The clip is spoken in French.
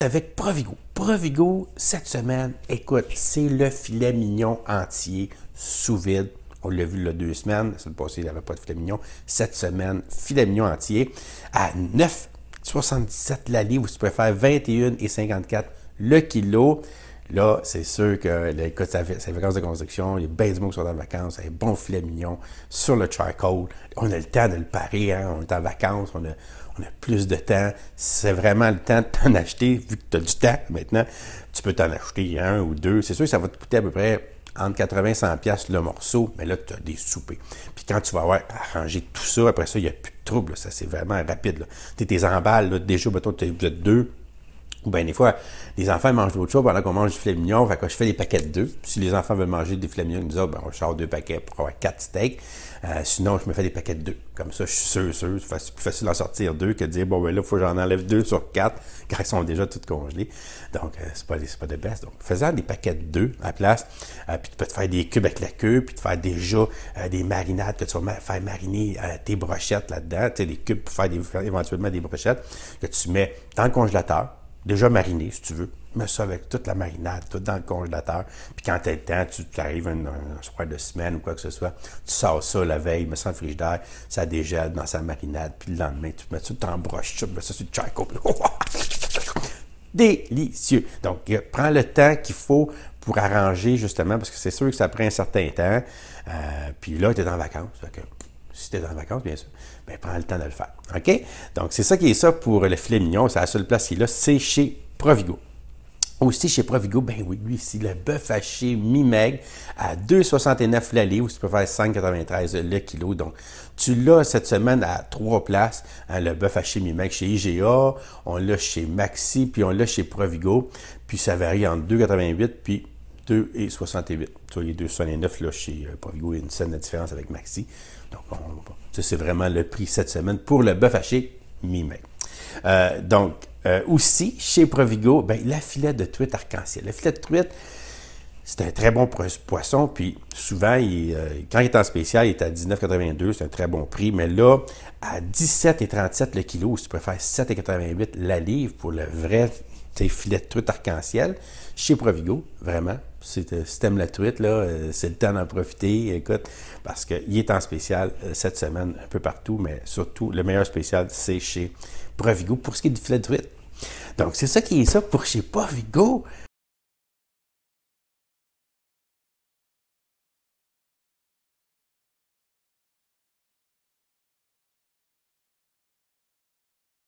avec Provigo. Provigo, cette semaine, écoute, c'est le filet mignon entier sous vide. On l'a vu il y a deux semaines. C'est le passé, il n'y avait pas de filet mignon. Cette semaine, filet mignon entier à 9,77 la livre, ou si tu préfères 21,54 le kilo. Là, c'est sûr que, ça fait, vacances de construction, il y a qui sont en vacances, un bon filet mignon sur le charcoal. On a le temps de le parer, hein? on est en vacances, on a, plus de temps. C'est vraiment le temps de t'en acheter, vu que tu as du temps maintenant. Tu peux t'en acheter un ou deux. C'est sûr que ça va te coûter à peu près entre 80 et 100 pièces le morceau, mais là, tu as des soupers. Puis quand tu vas avoir arrangé tout ça, après ça, il n'y a plus de trouble. Ça, c'est vraiment rapide. Tu tes emballes, déjà, mettons, tu as deux ou bien des fois, les enfants mangent d'autres choses pendant qu'on mange du filet mignon. Fait que je fais des paquets de deux. Si les enfants veulent manger des filets ils disent, oh, ben, on sort deux paquets pour avoir quatre steaks. Euh, sinon, je me fais des paquets de deux. Comme ça, je suis sûr, sûr. C'est plus facile d'en sortir deux que de dire, bon, ben là, il faut que j'en enlève deux sur quatre, car ils sont déjà tous congelés. Donc, euh, c'est pas, pas de best. Donc, faisant des paquets de deux à la place, euh, puis tu peux te faire des cubes avec la queue, puis te faire déjà des marinades que tu vas faire mariner tes brochettes là-dedans. Tu sais, des cubes pour faire éventuellement des brochettes que tu mets dans le congélateur déjà mariné, si tu veux. Mets ça avec toute la marinade, tout dans le congélateur. Puis quand tu as le temps, tu, arrives un, soir de semaine ou quoi que ce soit, tu sors ça la veille, mets ça dans le frigidaire, ça dégèle dans sa marinade. Puis le lendemain, tu mets ça, t'embroches ça, tu mets ça sur le charcoal. Délicieux. Donc, prends le temps qu'il faut pour arranger, justement, parce que c'est sûr que ça prend un certain temps. Euh, puis là, tu es en vacances. Si tu es en vacances, bien sûr, bien, prends le temps de le faire. OK? Donc, c'est ça qui est ça pour le filet mignon. C'est la seule place qui là, c'est chez Provigo. Aussi chez Provigo, ben oui, lui ici, le bœuf haché mi-meg à 2,69 la livre, tu peux faire 5,93 le kilo. Donc, tu l'as cette semaine à trois places, hein, le bœuf haché mi-meg chez IGA, on l'a chez Maxi, puis on l'a chez Provigo, puis ça varie entre 2,88 puis 2,68. Tu vois, les 2,69 là, chez euh, Provigo, il y a une scène de différence avec Maxi. Donc, c'est vraiment le prix cette semaine pour le bœuf haché mi-mai. Euh, donc, euh, aussi, chez Provigo, ben, la filet de truite arc-en-ciel. La filet de truite, c'est un très bon poisson, puis souvent, quand il est en spécial, il est à 19,82, c'est un très bon prix, mais là, à 17,37 le kilo, si tu préfères 7,88 la livre pour le vrai filet de truite arc-en-ciel chez Provigo, vraiment. Si tu aimes la truite, là, euh, c'est le temps d'en profiter, écoute, parce qu'il est en spécial euh, cette semaine un peu partout, mais surtout, le meilleur spécial, c'est chez Provigo pour ce qui est du filet de truite. Donc, c'est ça qui est ça pour chez Provigo.